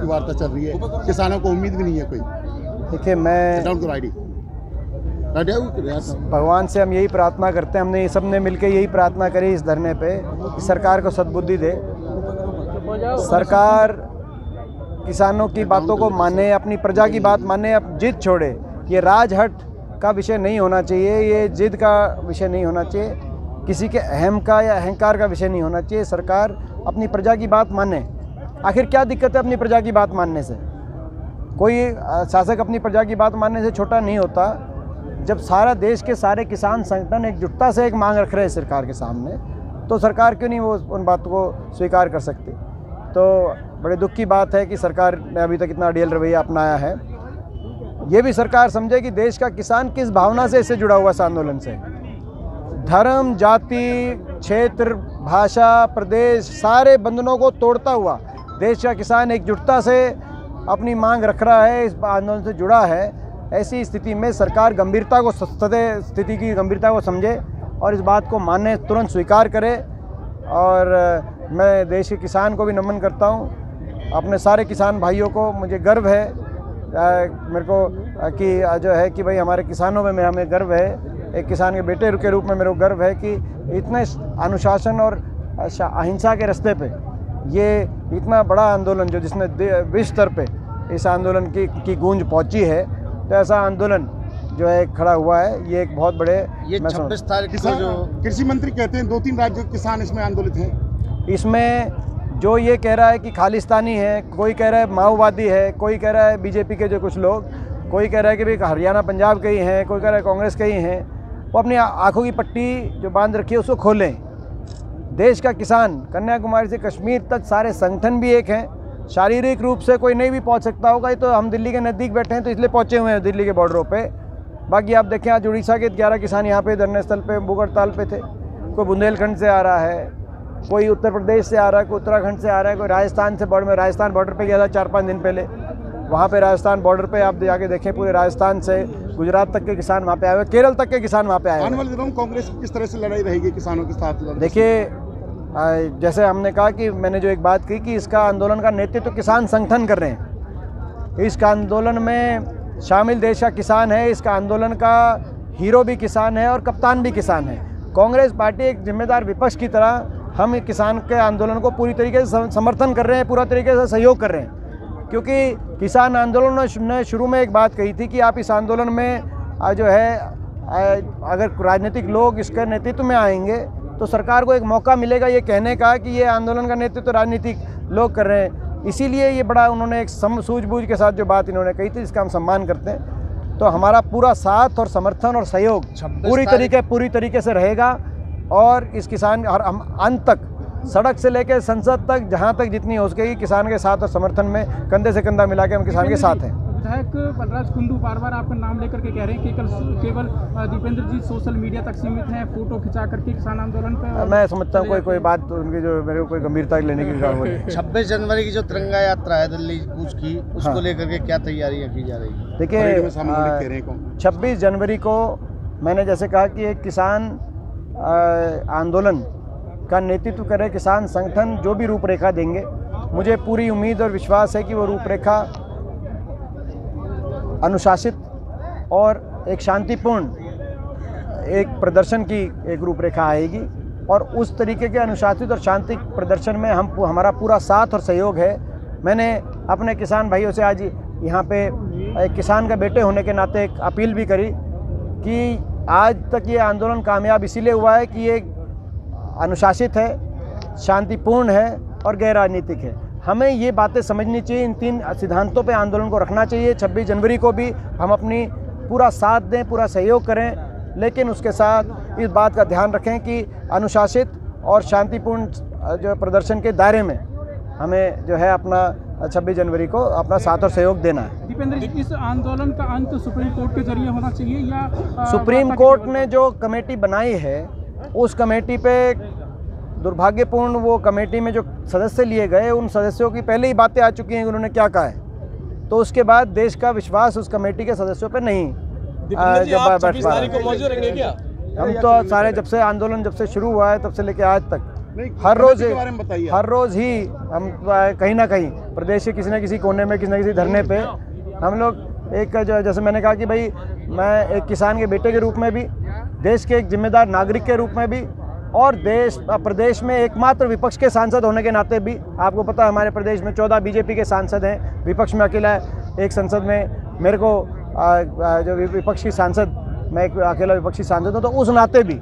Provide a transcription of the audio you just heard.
की वार्ता चल रही है। किसानों को उम्मीद भी नहीं है कोई। देखिए मैं भगवान से हम यही प्रार्थना करते हैं हमने सबने मिलकर यही प्रार्थना करी इस धरने पे कि सरकार को सद्बुद्धि दे। सरकार किसानों की बातों को माने अपनी प्रजा की बात माने अब जिद छोड़े। ये राजहट का विषय नहीं होना चाहिए ये जिद का विषय नहीं होना चाहिए। किसी के अहम का या अहंकार का विषय नहीं होना चाहिए। सरकार अपनी प्रजा की बात माने। आखिर क्या दिक्कत है अपनी प्रजा की बात मानने से? कोई शासक अपनी प्रजा की बात मानने से छोटा नहीं होता। जब सारा देश के सारे किसान संगठन एकजुटता से एक मांग रख रहे हैं सरकार के सामने तो सरकार क्यों नहीं वो उन बातों को स्वीकार कर सकती? तो बड़े दुख की बात है कि सरकार ने अभी तक इतना अड़ियल रवैया अपनाया है। ये भी सरकार समझे कि देश का किसान किस भावना से इससे जुड़ा हुआ इस आंदोलन से? धर्म, जाति, क्षेत्र, भाषा, प्रदेश, सारे बंधनों को तोड़ता हुआ देश का किसान एकजुटता से अपनी मांग रख रहा है, इस आंदोलन से जुड़ा है। ऐसी स्थिति में सरकार गंभीरता को सतह स्थिति की गंभीरता को समझे और इस बात को माने तुरंत स्वीकार करे और मैं देश के किसान को भी नमन करता हूँ। अपने सारे किसान भाइयों को मुझे गर्व है मेरे को कि जो है कि भाई हमारे किसानों में हमें गर्व है। एक किसान के बेटे के रूप में मेरे को गर्व है कि इतने अनुशासन और अहिंसा के रास्ते पे ये इतना बड़ा आंदोलन जो जिसने विश्व स्तर पर इस आंदोलन की की गूंज पहुँची है तो ऐसा आंदोलन जो है खड़ा हुआ है ये एक बहुत बड़े ये छब्बीस तारीख को किसान जो कृषि मंत्री कहते हैं दो तीन राज्यों के किसान इसमें आंदोलित हैं। इसमें जो ये कह रहा है कि खालिस्तानी है कोई कह रहा है माओवादी है कोई कह रहा है बीजेपी के जो कुछ लोग कोई कह रहा है कि भाई हरियाणा पंजाब के ही हैं कोई कह रहा है कांग्रेस के ही हैं वो अपनी आँखों की पट्टी जो बाँध रखी है उसको खोलें। देश का किसान कन्याकुमारी से कश्मीर तक सारे संगठन भी एक हैं। शारीरिक रूप से कोई नहीं भी पहुँच सकता होगा ये तो हम दिल्ली के नज़दीक बैठे हैं तो इसलिए पहुँचे हुए हैं दिल्ली के बॉर्डरों पे। बाकी आप देखें आज उड़ीसा के 11 किसान यहाँ पे धरने स्थल पे बुगड़ ताल पे थे। कोई बुंदेलखंड से आ रहा है कोई उत्तर प्रदेश से आ रहा है कोई उत्तराखंड से आ रहा है कोई राजस्थान से बॉर्डर में राजस्थान बॉर्डर पर गया था चार पाँच दिन पहले। वहाँ पर राजस्थान बॉर्डर पर आप जाके देखें पूरे राजस्थान से गुजरात तक के किसान वहाँ पे आए हुए केरल तक के किसान वहाँ पे आए हुए कांग्रेस किस तरह से लड़ाई रहेगी किसानों के साथ? देखिए जैसे हमने कहा कि मैंने जो एक बात की कि इसका आंदोलन का नेतृत्व तो किसान संगठन कर रहे हैं। इस आंदोलन में शामिल देश का किसान है, इसका आंदोलन का हीरो भी किसान है और कप्तान भी किसान है। कांग्रेस पार्टी एक जिम्मेदार विपक्ष की तरह हम किसान के आंदोलन को पूरी तरीके से समर्थन कर रहे हैं, पूरा तरीके से सहयोग कर रहे हैं। क्योंकि किसान आंदोलन ने शुरू में एक बात कही थी कि आप इस आंदोलन में जो है अगर राजनीतिक लोग इसके नेतृत्व में आएँगे तो सरकार को एक मौका मिलेगा ये कहने का कि ये आंदोलन का नेतृत्व तो राजनीतिक लोग कर रहे हैं। इसीलिए ये बड़ा उन्होंने एक सम सूझबूझ के साथ जो बात इन्होंने कही थी इसका हम सम्मान करते हैं। तो हमारा पूरा साथ और समर्थन और सहयोग पूरी तरीके पूरी तरीके से रहेगा और इस किसान और हम अंत तक सड़क से लेकर संसद तक जहाँ तक जितनी हो सकेगी किसान के साथ और समर्थन में कंधे से कंधा मिला के हम किसान के साथ हैं। विधायक बलराज कुंडू बार बार आपका नाम लेकर के कह रहे हैं कि कल केवल दीपेंद्र जी सोशल मीडिया तक सीमित हैं फ़ोटो खिंचा करके किसान आंदोलन पे और मैं समझता हूँ कोई कोई बात उनकी जो मेरे को कोई गंभीरता लेने की ज़रूरत छब्बीस जनवरी की जो तिरंगा यात्रा है दिल्ली कूच की उसको हाँ। लेकर के क्या तैयारियाँ की जा रही है देखिए हैं? 26 जनवरी को मैंने जैसे कहा कि एक किसान आंदोलन का नेतृत्व करे किसान संगठन जो भी रूपरेखा देंगे मुझे पूरी उम्मीद और विश्वास है कि वो रूपरेखा अनुशासित और एक शांतिपूर्ण, एक प्रदर्शन की एक रूपरेखा आएगी। और उस तरीके के अनुशासित और शांति प्रदर्शन में हम हमारा पूरा साथ और सहयोग है। मैंने अपने किसान भाइयों से आज यहाँ पे एक किसान का बेटे होने के नाते एक अपील भी करी कि आज तक ये आंदोलन कामयाब इसीलिए हुआ है कि ये अनुशासित है, शांतिपूर्ण है और गैर राजनीतिक है। हमें ये बातें समझनी चाहिए इन तीन सिद्धांतों पे आंदोलन को रखना चाहिए। 26 जनवरी को भी हम अपनी पूरा साथ दें पूरा सहयोग करें लेकिन उसके साथ इस बात का ध्यान रखें कि अनुशासित और शांतिपूर्ण जो प्रदर्शन के दायरे में हमें जो है अपना 26 जनवरी को अपना साथ और सहयोग देना है। दीपेंद्र जी इस आंदोलन का अंत सुप्रीम कोर्ट के ज़रिए होना चाहिए या सुप्रीम कोर्ट ने जो कमेटी बनाई है उस कमेटी पे दुर्भाग्यपूर्ण वो कमेटी में जो सदस्य लिए गए उन सदस्यों की पहले ही बातें आ चुकी हैं कि उन्होंने क्या कहा है। तो उसके बाद देश का विश्वास उस कमेटी के सदस्यों पर नहीं जब बैठ पा हम तो सारे जब से आंदोलन जब से शुरू हुआ है तब से लेकर आज तक। हर रोज कमेटी के बारे में बताइए आप। हर रोज ही हम कहीं ना कहीं प्रदेश के किसी न किसी कोने में किसी न किसी धरने पे हम लोग एक जो जैसे मैंने कहा कि भाई मैं एक किसान के बेटे के रूप में भी देश के एक जिम्मेदार नागरिक के रूप में भी और देश प्रदेश में एकमात्र विपक्ष के सांसद होने के नाते भी आपको पता है हमारे प्रदेश में चौदह बीजेपी के सांसद हैं। विपक्ष में अकेला एक संसद में। मेरे को जो विपक्षी सांसद, मैं एक अकेला विपक्षी सांसद हूँ तो उस नाते भी